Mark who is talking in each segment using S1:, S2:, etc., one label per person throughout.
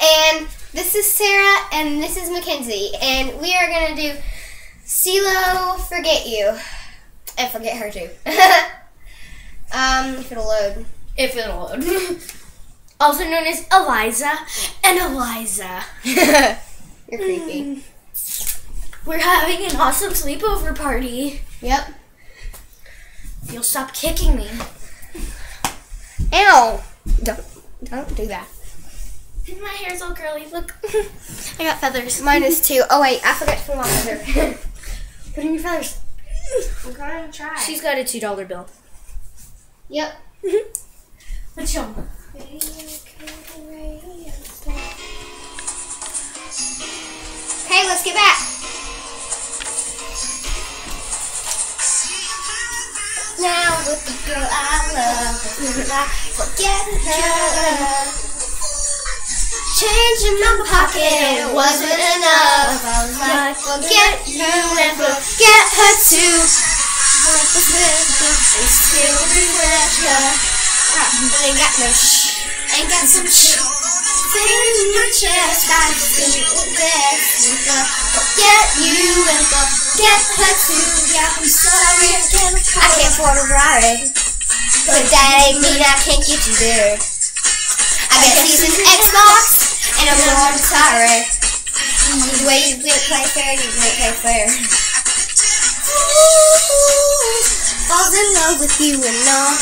S1: And this is Sarah, and this is Mackenzie, and we are gonna do CeeLo Forget You. And forget her too. um, if it'll load.
S2: If it'll load. also known as Eliza and Eliza.
S1: You're creepy.
S2: We're having an awesome sleepover party.
S1: Yep.
S2: You'll stop kicking me.
S1: Ow! Don't don't do that.
S2: My hair's all curly. Look. I got feathers.
S1: Mine is too. Oh wait, I forgot to put on my hair.
S2: Put in your feathers.
S1: I'm gonna try.
S2: She's got a two dollar bill.
S1: Yep.
S2: Let's show 'em.
S1: Okay, let's get back. Now with the girl I love, I forget her. Change in my pocket wasn't enough. I was forget you and forget her too. With and still regret her. I ain't got no sh, ain't got some sh. Pain in my chest, I feel best. Forget you and forget her too. Yeah, I'm sorry, I can't afford, I can't afford a ride. But that ain't mean I can't get you there. I got season Xbox, and I'm more sorry. The way you did play fair, you didn't play fair. Falls in love with you and all.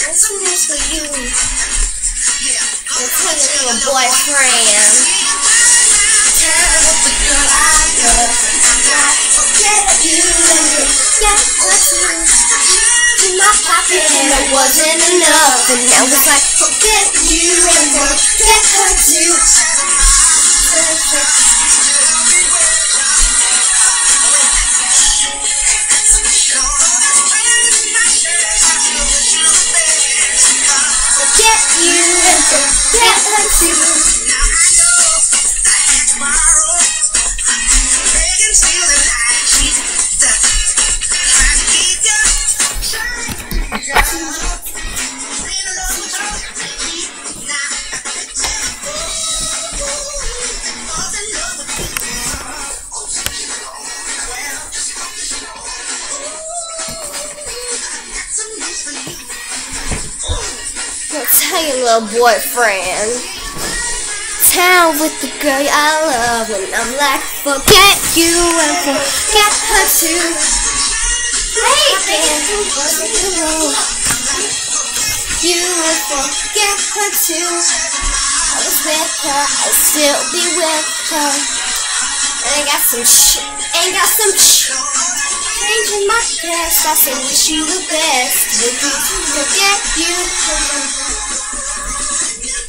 S1: What's this for you? Take a little boyfriend. Tell the girl I love. I forget you and forget pocket and it wasn't enough. And now it's like forget you and forget her too. Forget you and forget her too. Tell your little boyfriend. Town with the girl I love when I'm like, forget you and forget her too. Hey, you and forget her too. I was with her, I'll still be with her. And I got some sh, ain't got some sh. Changing my dress, I say wish you the best. Would you forget you?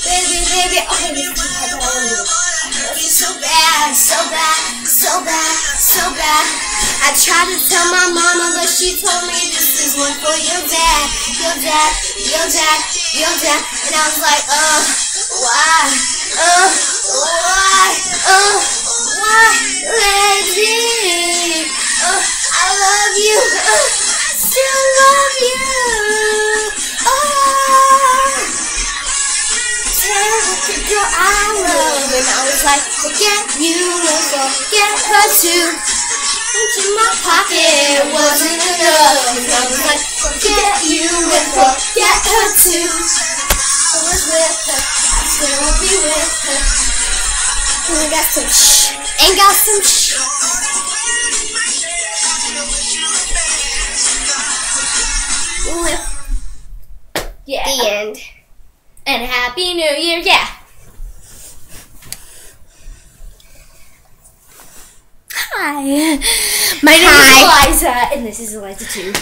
S1: Baby, baby, oh baby, I love you so bad, so bad, so bad, so bad. I tried to tell my mama, but she told me this is one for your dad, your dad, your dad, your dad. And I was like, uh, why, uh, why, uh, why, lady? I love you, I still love you. The I love And I was like, forget you forget her too Reach in my pocket wasn't enough I was like, forget you and forget her too I was with her, I still will be with her And got some sh, ain't got some sh
S2: Yeah.
S1: The end.
S2: And Happy New Year. Yeah. Hi. My name
S1: Hi.
S2: is Eliza, and this is Eliza too.